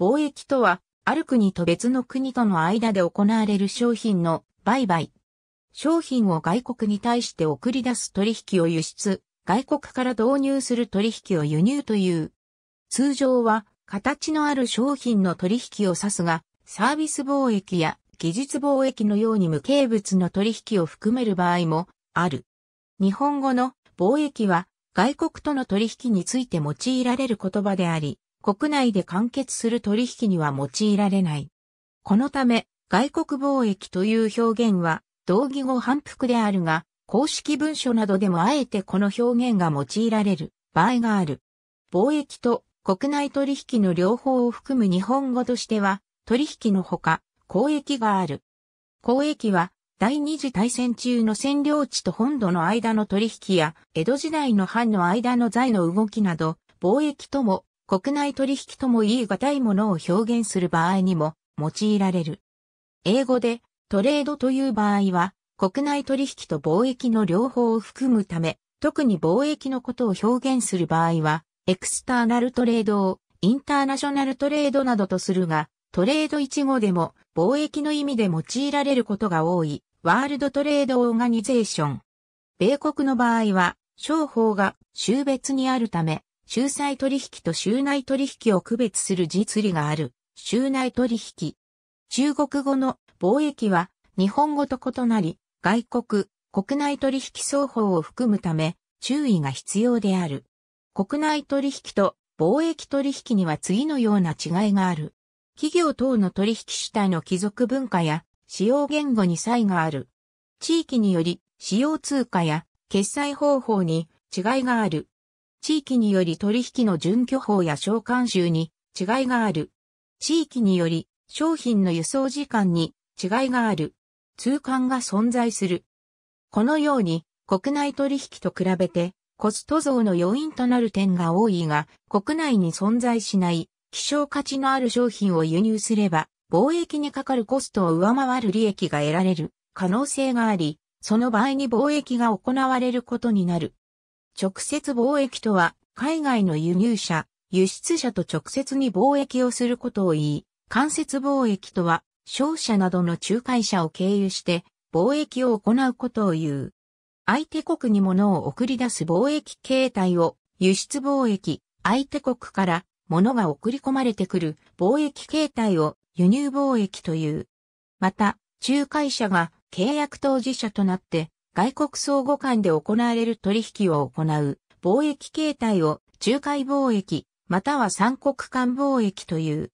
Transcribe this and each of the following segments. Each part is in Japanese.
貿易とは、ある国と別の国との間で行われる商品の売買。商品を外国に対して送り出す取引を輸出、外国から導入する取引を輸入という。通常は、形のある商品の取引を指すが、サービス貿易や技術貿易のように無形物の取引を含める場合もある。日本語の貿易は外国との取引について用いられる言葉であり、国内で完結する取引には用いられない。このため、外国貿易という表現は、同義語反復であるが、公式文書などでもあえてこの表現が用いられる場合がある。貿易と国内取引の両方を含む日本語としては、取引のほか、交易がある。交易は、第二次大戦中の占領地と本土の間の取引や、江戸時代の藩の間の財の動きなど、貿易とも、国内取引とも言い難いものを表現する場合にも用いられる。英語でトレードという場合は、国内取引と貿易の両方を含むため、特に貿易のことを表現する場合は、エクスターナルトレードをインターナショナルトレードなどとするが、トレード一語でも貿易の意味で用いられることが多い。ワールドトレードオーガニゼーション。米国の場合は、商法が州別にあるため、州際取引と州内取引を区別する実利がある、州内取引。中国語の貿易は日本語と異なり、外国、国内取引双方を含むため、注意が必要である。国内取引と貿易取引には次のような違いがある。企業等の取引主体の貴族文化や使用言語に差異がある。地域により使用通貨や決済方法に違いがある。地域により取引の準拠法や召喚集に違いがある。地域により商品の輸送時間に違いがある。通関が存在する。このように国内取引と比べてコスト増の要因となる点が多いが国内に存在しない希少価値のある商品を輸入すれば貿易にかかるコストを上回る利益が得られる可能性があり、その場合に貿易が行われることになる。直接貿易とは、海外の輸入者、輸出者と直接に貿易をすることを言い、間接貿易とは、商社などの仲介者を経由して貿易を行うことを言う。相手国に物を送り出す貿易形態を輸出貿易、相手国から物が送り込まれてくる貿易形態を輸入貿易という。また、仲介者が契約当事者となって外国相互間で行われる取引を行う貿易形態を仲介貿易または三国間貿易という。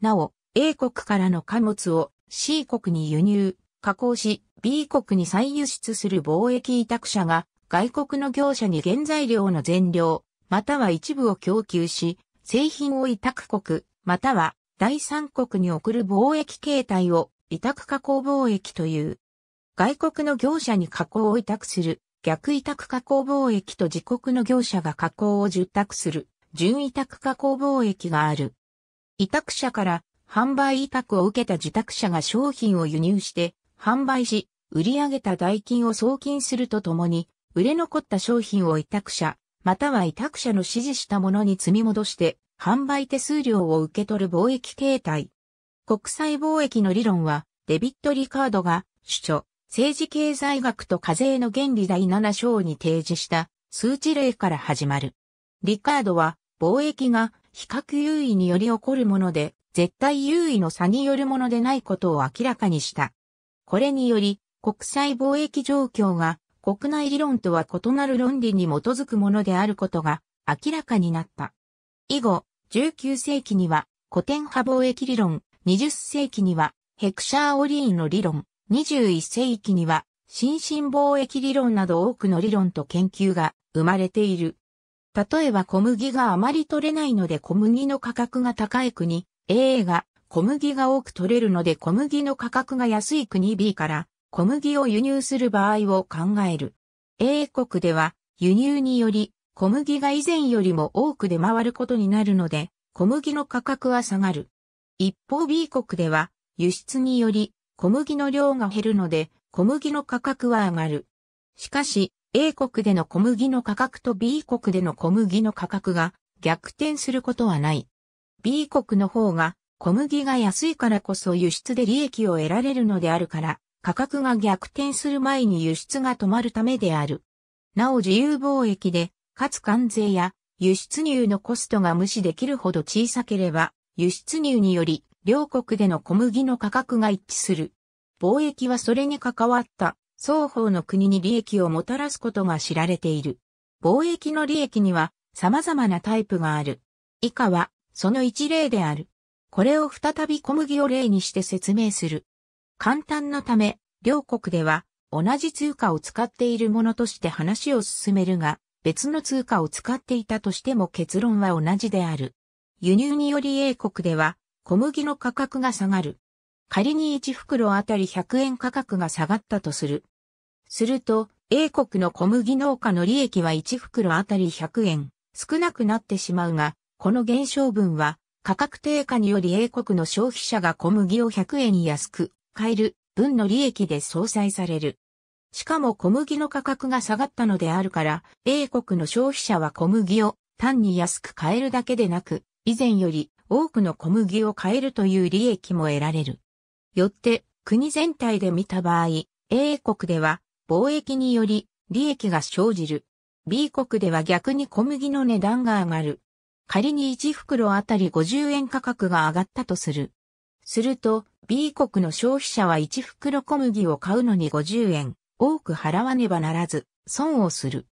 なお、A 国からの貨物を C 国に輸入、加工し B 国に再輸出する貿易委託者が外国の業者に原材料の全量、または一部を供給し、製品を委託国、または第三国に送る貿易形態を委託加工貿易という。外国の業者に加工を委託する逆委託加工貿易と自国の業者が加工を受託する準委託加工貿易がある。委託者から販売委託を受けた受託者が商品を輸入して販売し、売り上げた代金を送金するとともに、売れ残った商品を委託者、または委託者の指示したものに積み戻して販売手数料を受け取る貿易形態。国際貿易の理論は、デビット・リカードが、主張、政治経済学と課税の原理第7章に提示した数値例から始まる。リカードは、貿易が比較優位により起こるもので、絶対優位の差によるものでないことを明らかにした。これにより、国際貿易状況が国内理論とは異なる論理に基づくものであることが明らかになった。以後、19世紀には古典派貿易理論、20世紀にはヘクシャー・オリーンの理論、21世紀には新進貿易理論など多くの理論と研究が生まれている。例えば小麦があまり取れないので小麦の価格が高い国 A が小麦が多く取れるので小麦の価格が安い国 B から小麦を輸入する場合を考える。A 国では輸入により小麦が以前よりも多く出回ることになるので、小麦の価格は下がる。一方 B 国では、輸出により小麦の量が減るので、小麦の価格は上がる。しかし、A 国での小麦の価格と B 国での小麦の価格が逆転することはない。B 国の方が小麦が安いからこそ輸出で利益を得られるのであるから、価格が逆転する前に輸出が止まるためである。なお自由貿易で、かつ関税や輸出入のコストが無視できるほど小さければ、輸出入により、両国での小麦の価格が一致する。貿易はそれに関わった双方の国に利益をもたらすことが知られている。貿易の利益には様々なタイプがある。以下はその一例である。これを再び小麦を例にして説明する。簡単なため、両国では同じ通貨を使っているものとして話を進めるが、別の通貨を使っていたとしても結論は同じである。輸入により A 国では小麦の価格が下がる。仮に1袋あたり100円価格が下がったとする。すると、A 国の小麦農家の利益は1袋あたり100円少なくなってしまうが、この減少分は価格低下により A 国の消費者が小麦を100円安く買える分の利益で相殺される。しかも小麦の価格が下がったのであるから、A 国の消費者は小麦を単に安く買えるだけでなく、以前より多くの小麦を買えるという利益も得られる。よって、国全体で見た場合、A 国では貿易により利益が生じる。B 国では逆に小麦の値段が上がる。仮に1袋あたり50円価格が上がったとする。すると、B 国の消費者は1袋小麦を買うのに50円多く払わねばならず、損をする。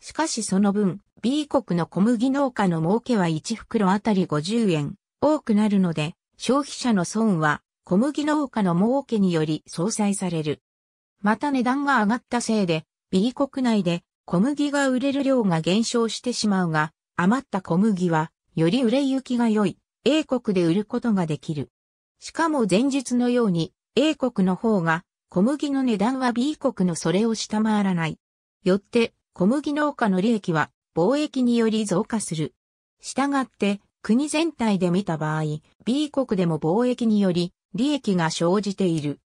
しかしその分、B 国の小麦農家の儲けは1袋あたり50円多くなるので、消費者の損は小麦農家の儲けにより相殺される。また値段が上がったせいで、B 国内で小麦が売れる量が減少してしまうが、余った小麦は、より売れ行きが良い、A 国で売ることができる。しかも前述のように、A 国の方が、小麦の値段は B 国のそれを下回らない。よって、小麦農家の利益は、貿易により増加する。したがって、国全体で見た場合、B 国でも貿易により、利益が生じている。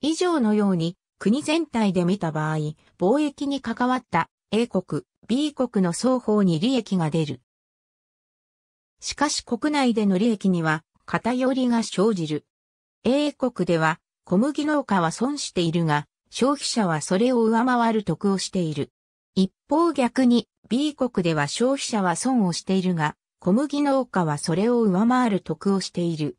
以上のように、国全体で見た場合、貿易に関わった A 国、B 国の双方に利益が出る。しかし国内での利益には偏りが生じる。A 国では小麦農家は損しているが、消費者はそれを上回る得をしている。一方逆に B 国では消費者は損をしているが、小麦農家はそれを上回る得をしている。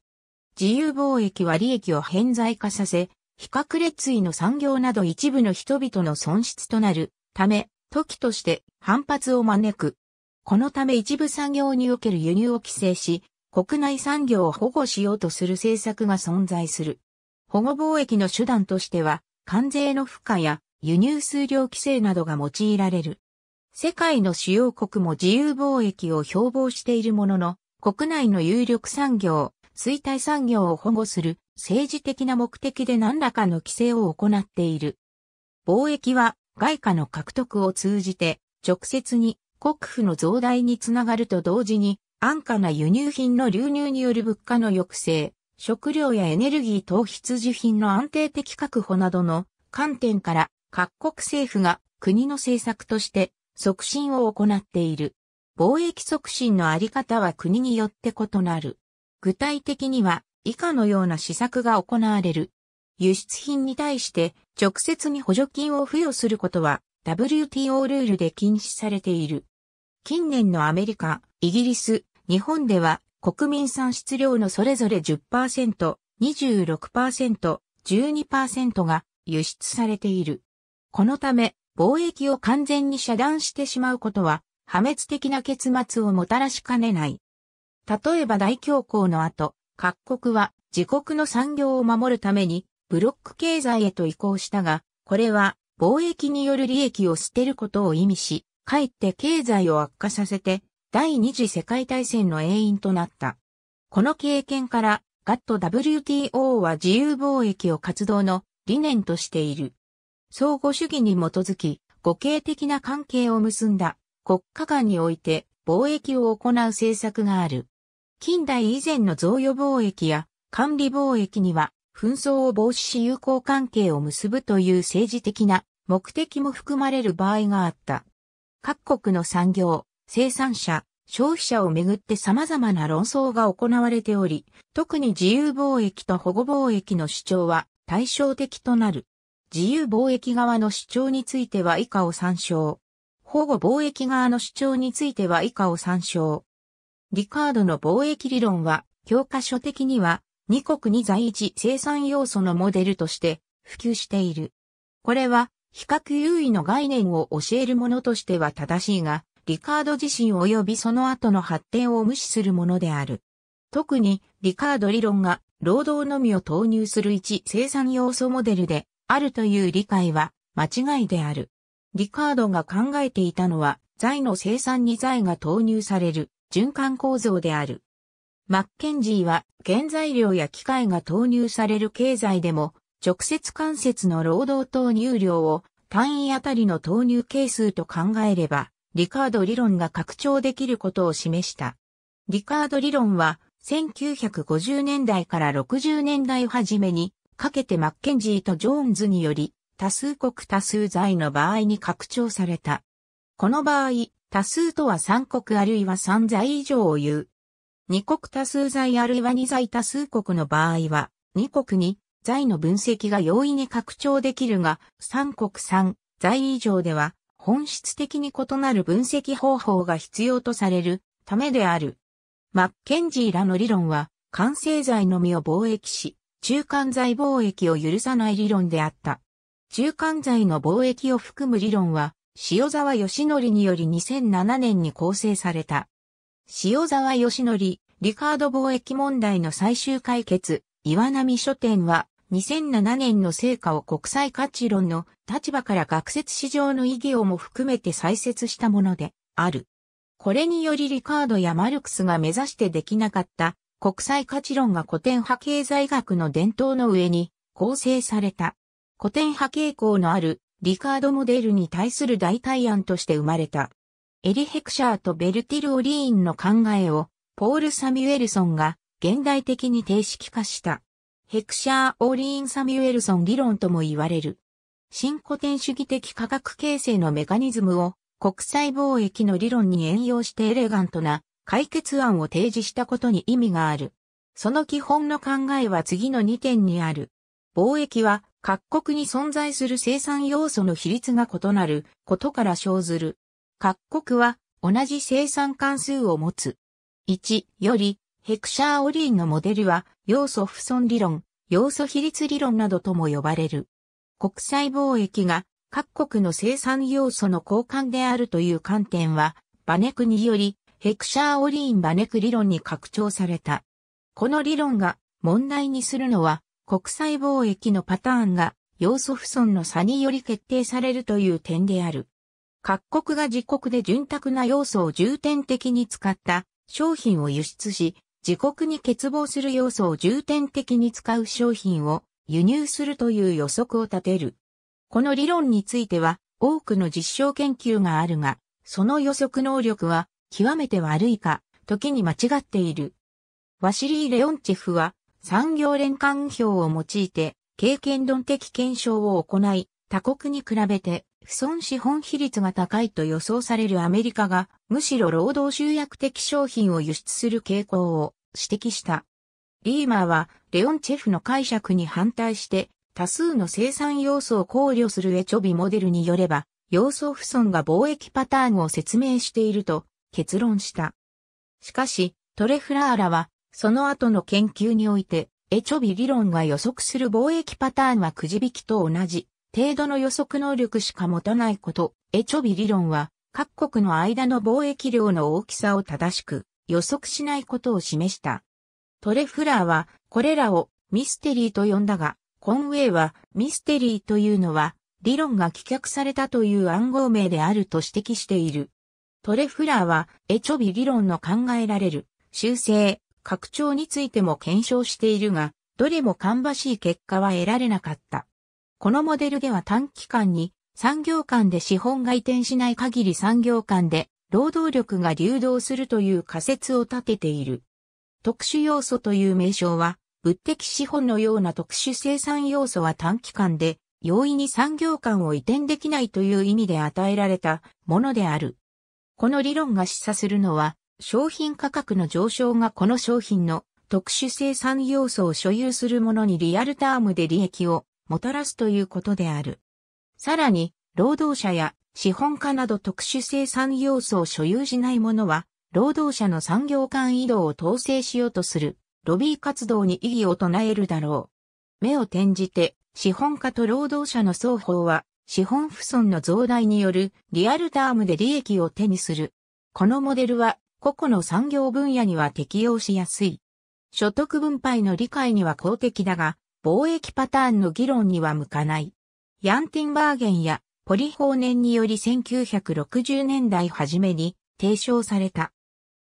自由貿易は利益を偏在化させ、比較列位の産業など一部の人々の損失となるため、時として反発を招く。このため一部産業における輸入を規制し、国内産業を保護しようとする政策が存在する。保護貿易の手段としては、関税の付加や輸入数量規制などが用いられる。世界の主要国も自由貿易を標榜しているものの、国内の有力産業、衰退産業を保護する政治的な目的で何らかの規制を行っている。貿易は外貨の獲得を通じて直接に国府の増大につながると同時に安価な輸入品の流入による物価の抑制、食料やエネルギー等必需品の安定的確保などの観点から各国政府が国の政策として促進を行っている。貿易促進のあり方は国によって異なる。具体的には以下のような施策が行われる。輸出品に対して直接に補助金を付与することは WTO ルールで禁止されている。近年のアメリカ、イギリス、日本では国民産出量のそれぞれ10%、26%、12%が輸出されている。このため、貿易を完全に遮断してしまうことは、破滅的な結末をもたらしかねない。例えば大恐慌の後、各国は自国の産業を守るためにブロック経済へと移行したが、これは貿易による利益を捨てることを意味し、かえって経済を悪化させて第二次世界大戦の永遠となった。この経験から GATT-WTO は自由貿易を活動の理念としている。相互主義に基づき、互恵的な関係を結んだ国家間において貿易を行う政策がある。近代以前の贈与貿易や管理貿易には紛争を防止し友好関係を結ぶという政治的な目的も含まれる場合があった。各国の産業、生産者、消費者をめぐって様々な論争が行われており、特に自由貿易と保護貿易の主張は対照的となる。自由貿易側の主張については以下を参照。保護貿易側の主張については以下を参照。リカードの貿易理論は、教科書的には、二国二在一生産要素のモデルとして普及している。これは、比較優位の概念を教えるものとしては正しいが、リカード自身及びその後の発展を無視するものである。特に、リカード理論が、労働のみを投入する一生産要素モデルで、あるという理解は、間違いである。リカードが考えていたのは、財の生産に財が投入される、循環構造である。マッケンジーは、原材料や機械が投入される経済でも、直接間接の労働投入量を単位あたりの投入係数と考えれば、リカード理論が拡張できることを示した。リカード理論は、1950年代から60年代初めにかけてマッケンジーとジョーンズにより多数国多数在の場合に拡張された。この場合、多数とは3国あるいは3在以上を言う。2国多数在あるいは2在多数国の場合は、2国に在の分析が容易に拡張できるが、3国3在以上では本質的に異なる分析方法が必要とされるためである。マッケンジーらの理論は、完成剤のみを貿易し、中間剤貿易を許さない理論であった。中間剤の貿易を含む理論は、塩沢義則により2007年に構成された。塩沢義則、リカード貿易問題の最終解決、岩波書店は、2007年の成果を国際価値論の立場から学説市場の意義をも含めて再説したものである。これによりリカードやマルクスが目指してできなかった国際価値論が古典派経済学の伝統の上に構成された。古典派傾向のあるリカードモデルに対する代替案として生まれた。エリ・ヘクシャーとベルティル・オリーンの考えをポール・サミュエルソンが現代的に定式化した。ヘクシャー・オリーン・サミュエルソン理論とも言われる。新古典主義的価格形成のメカニズムを国際貿易の理論に援用してエレガントな解決案を提示したことに意味がある。その基本の考えは次の2点にある。貿易は各国に存在する生産要素の比率が異なることから生ずる。各国は同じ生産関数を持つ。1よりヘクシャー・オリーンのモデルは、要素不損理論、要素比率理論などとも呼ばれる。国際貿易が各国の生産要素の交換であるという観点は、バネクにより、ヘクシャー・オリーン・バネク理論に拡張された。この理論が問題にするのは、国際貿易のパターンが要素不損の差により決定されるという点である。各国が自国で潤沢な要素を重点的に使った商品を輸出し、自国に欠乏する要素を重点的に使う商品を輸入するという予測を立てる。この理論については多くの実証研究があるが、その予測能力は極めて悪いか、時に間違っている。ワシリー・レオンチェフは産業連関表を用いて経験論的検証を行い、他国に比べて不損資本比率が高いと予想されるアメリカが、むしろ労働集約的商品を輸出する傾向を指摘した。リーマーは、レオンチェフの解釈に反対して、多数の生産要素を考慮するエチョビモデルによれば、要素不損が貿易パターンを説明していると結論した。しかし、トレフラーラは、その後の研究において、エチョビ理論が予測する貿易パターンはくじ引きと同じ程度の予測能力しか持たないこと、エチョビ理論は各国の間の貿易量の大きさを正しく予測しないことを示した。トレフラーはこれらをミステリーと呼んだが、コンウェイはミステリーというのは理論が棄却されたという暗号名であると指摘している。トレフラーはエチョビ理論の考えられる修正、拡張についても検証しているが、どれも芳しい結果は得られなかった。このモデルでは短期間に産業間で資本が移転しない限り産業間で労働力が流動するという仮説を立てている。特殊要素という名称は、物的資本のような特殊生産要素は短期間で容易に産業間を移転できないという意味で与えられたものである。この理論が示唆するのは、商品価格の上昇がこの商品の特殊生産要素を所有するものにリアルタームで利益をもたらすということである。さらに、労働者や資本家など特殊生産要素を所有しない者は、労働者の産業間移動を統制しようとする、ロビー活動に異議を唱えるだろう。目を転じて、資本家と労働者の双方は、資本不損の増大によるリアルタームで利益を手にする。このモデルは、個々の産業分野には適用しやすい。所得分配の理解には公的だが、貿易パターンの議論には向かない。ヤンティンバーゲンやポリ法年により1960年代初めに提唱された。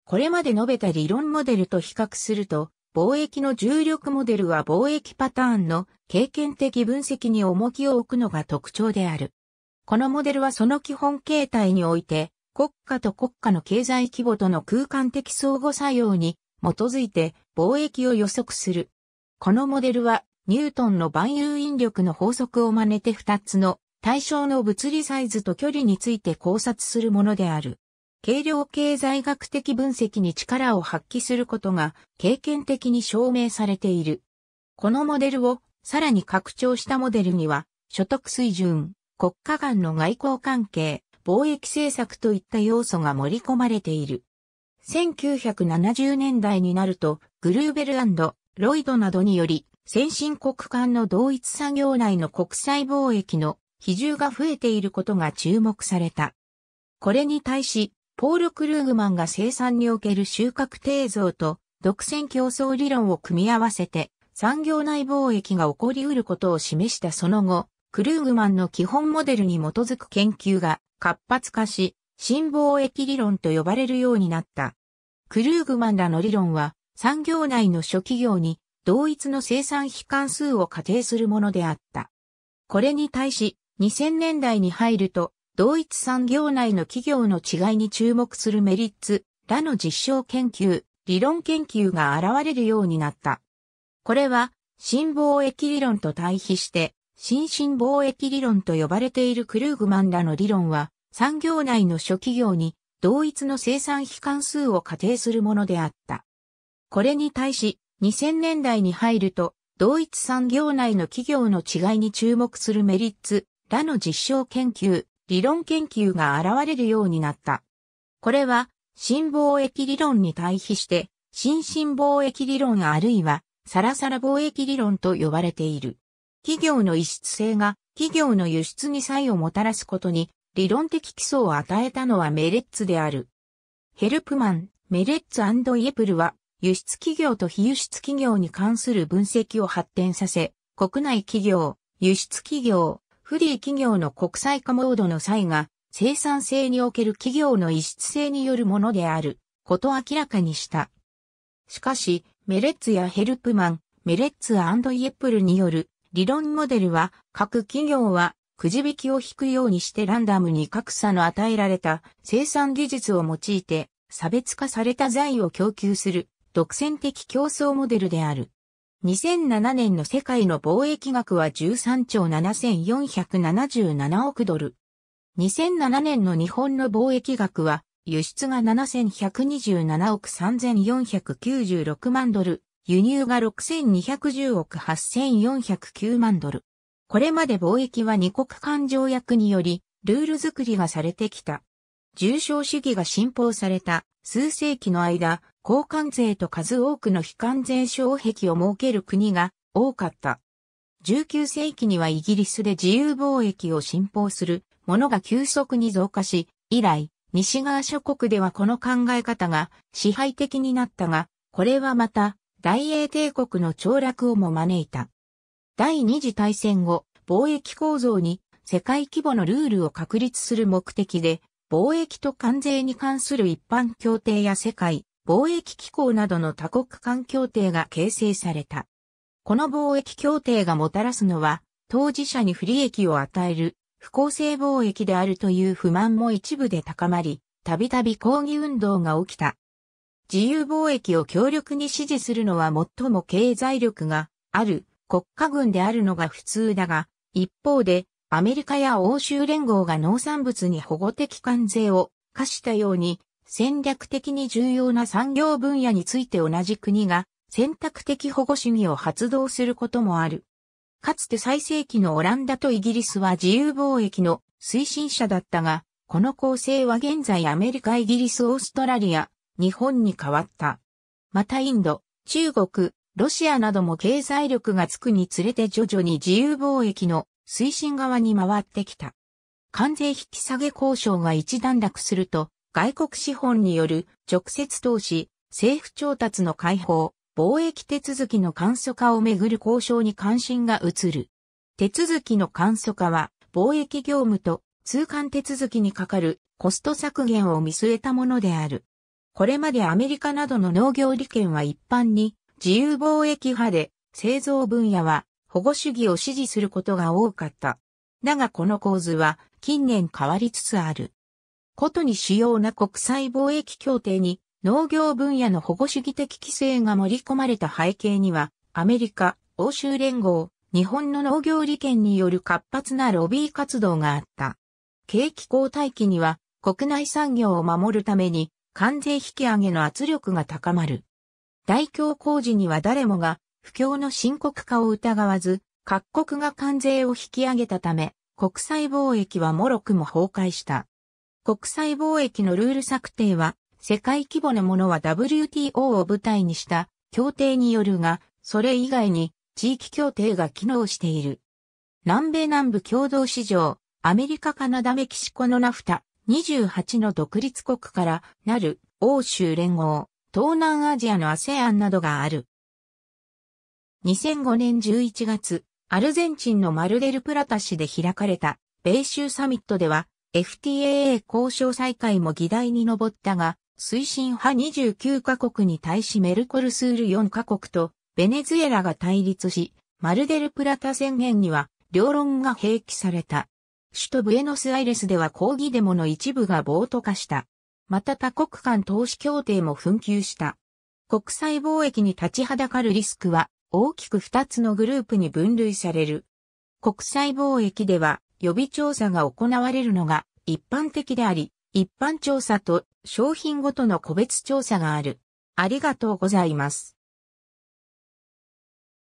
これまで述べた理論モデルと比較すると、貿易の重力モデルは貿易パターンの経験的分析に重きを置くのが特徴である。このモデルはその基本形態において、国家と国家の経済規模との空間的相互作用に基づいて貿易を予測する。このモデルはニュートンの万有引力の法則を真似て二つの対象の物理サイズと距離について考察するものである。軽量経済学的分析に力を発揮することが経験的に証明されている。このモデルをさらに拡張したモデルには所得水準、国家間の外交関係、貿易政策といった要素が盛り込まれている。1970年代になると、グルーベルロイドなどにより、先進国間の同一作業内の国際貿易の比重が増えていることが注目された。これに対し、ポール・クルーグマンが生産における収穫定造と独占競争理論を組み合わせて産業内貿易が起こり得ることを示したその後、クルーグマンの基本モデルに基づく研究が活発化し、新貿易理論と呼ばれるようになった。クルーグマンらの理論は、産業内の諸企業に同一の生産費関数を仮定するものであった。これに対し、2000年代に入ると、同一産業内の企業の違いに注目するメリッツらの実証研究、理論研究が現れるようになった。これは、新貿易理論と対比して、新進貿易理論と呼ばれているクルーグマンらの理論は、産業内の諸企業に同一の生産費関数を仮定するものであった。これに対し、2000年代に入ると、同一産業内の企業の違いに注目するメリッツらの実証研究、理論研究が現れるようになった。これは、新貿易理論に対比して、新進貿易理論あるいは、サラサラ貿易理論と呼ばれている。企業の異質性が企業の輸出に差異をもたらすことに理論的基礎を与えたのはメレッツである。ヘルプマン、メレッツイエプルは、輸出企業と非輸出企業に関する分析を発展させ、国内企業、輸出企業、フリー企業の国際化モードの際が、生産性における企業の異質性によるものである、ことを明らかにした。しかし、メレッツやヘルプマン、メレッツイエップルによる理論モデルは、各企業はくじ引きを引くようにしてランダムに格差の与えられた生産技術を用いて差別化された財を供給する独占的競争モデルである。2007年の世界の貿易額は13兆7477億ドル。2007年の日本の貿易額は輸出が7127億3496万ドル、輸入が6210億8409万ドル。これまで貿易は二国間条約により、ルール作りがされてきた。重商主義が信奉された数世紀の間、交換税と数多くの非関税障壁を設ける国が多かった。19世紀にはイギリスで自由貿易を信奉する者が急速に増加し、以来、西側諸国ではこの考え方が支配的になったが、これはまた大英帝国の凋落をも招いた。第二次大戦後、貿易構造に世界規模のルールを確立する目的で、貿易と関税に関する一般協定や世界貿易機構などの多国間協定が形成された。この貿易協定がもたらすのは、当事者に不利益を与える不公正貿易であるという不満も一部で高まり、たびたび抗議運動が起きた。自由貿易を強力に支持するのは最も経済力がある国家軍であるのが普通だが、一方で、アメリカや欧州連合が農産物に保護的関税を課したように、戦略的に重要な産業分野について同じ国が選択的保護主義を発動することもある。かつて最盛期のオランダとイギリスは自由貿易の推進者だったが、この構成は現在アメリカ、イギリス、オーストラリア、日本に変わった。またインド、中国、ロシアなども経済力がつくにつれて徐々に自由貿易の推進側に回ってきた。関税引き下げ交渉が一段落すると、外国資本による直接投資、政府調達の解放、貿易手続きの簡素化をめぐる交渉に関心が移る。手続きの簡素化は、貿易業務と通関手続きにかかるコスト削減を見据えたものである。これまでアメリカなどの農業利権は一般に自由貿易派で製造分野は保護主義を支持することが多かった。だがこの構図は近年変わりつつある。ことに主要な国際貿易協定に農業分野の保護主義的規制が盛り込まれた背景には、アメリカ、欧州連合、日本の農業利権による活発なロビー活動があった。景気後退期には国内産業を守るために関税引き上げの圧力が高まる。大恐工事には誰もが不況の深刻化を疑わず、各国が関税を引き上げたため、国際貿易はもろくも崩壊した。国際貿易のルール策定は、世界規模のものは WTO を舞台にした協定によるが、それ以外に地域協定が機能している。南米南部共同市場、アメリカ、カナダ、メキシコのナフタ、28の独立国からなる欧州連合、東南アジアの ASEAN などがある。2005年11月、アルゼンチンのマルデルプラタ市で開かれた米州サミットでは FTAA 交渉再開も議題に上ったが、推進派29カ国に対しメルコルスール4カ国とベネズエラが対立し、マルデルプラタ宣言には両論が併記された。首都ブエノスアイレスでは抗議デモの一部が暴徒化した。また多国間投資協定も紛糾した。国際貿易に立ちはだかるリスクは大きく2つのグループに分類される。国際貿易では予備調査が行われるのが一般的であり、一般調査と商品ごとの個別調査がある。ありがとうございます。